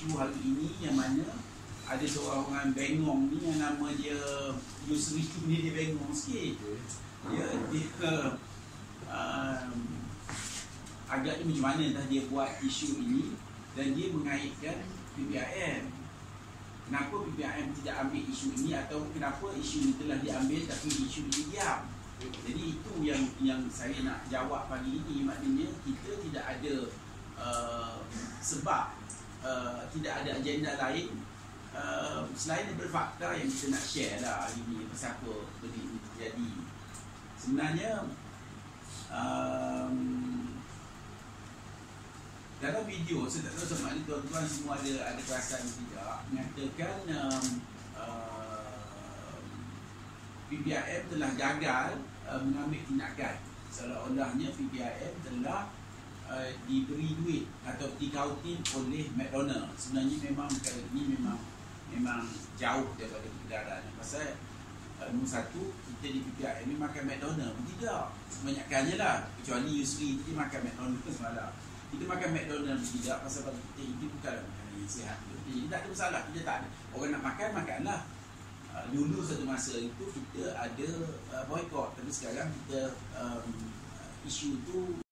isu hari ini yang mana ada seorang orang bengong ni yang nama dia Yusri tu ni dia bengong sikit. Dia dia um, agaknya macam mana entah dia buat isu ini dan dia mengaitkan PBIM kenapa PBIM tidak ambil isu ini atau kenapa isu ini telah diambil tapi isu ini diam? Jadi itu yang yang saya nak jawab pagi ini. Maknanya kita tidak ada uh, sebab uh, tidak ada agenda lain uh, selain daripada fakta yang kita nak share lah hari ini pasal apa ini terjadi. Sebenarnya um, dalam video saya tak tahu sama ada tuan-tuan semua ada ada perasan tidak menyatakan um, uh, PBIM telah gagal uh, mengambil tindakan. Seolah-olahnya PBIM telah uh, diberi duit atau dikautin oleh McDonald sebenarnya memang perkara ini memang memang jauh daripada kebenaran. Pasal uh, nombor satu kita di PBIM ni makan McDonald tidak. Kebanyakannya lah. Kecuali Yusri dia makan McDonald semalam. Kita makan McDonald tidak. Pasal bagi kita ini bukan makanan yang sihat. Jadi tak ada masalah. Kita tak ada. Orang nak makan makanlah. Uh, dulu satu masa itu kita ada uh, boycott. Tapi sekarang kita um, isu itu